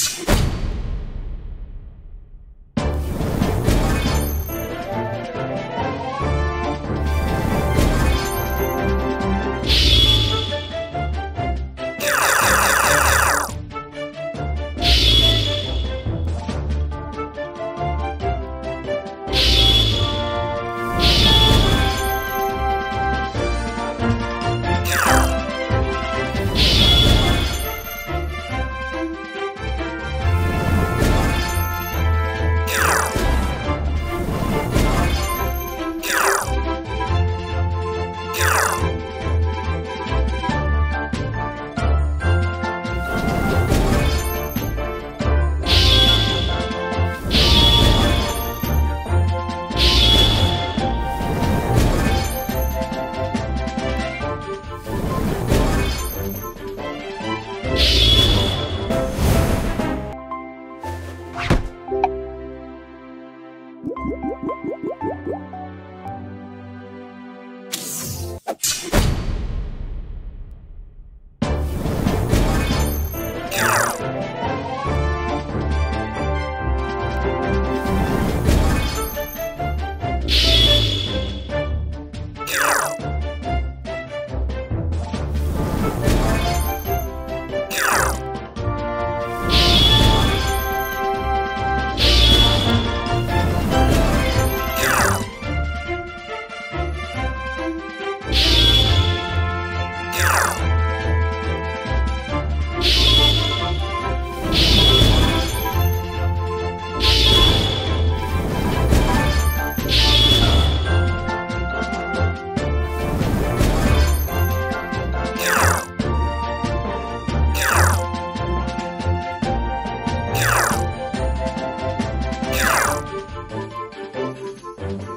out.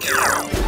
Yeah!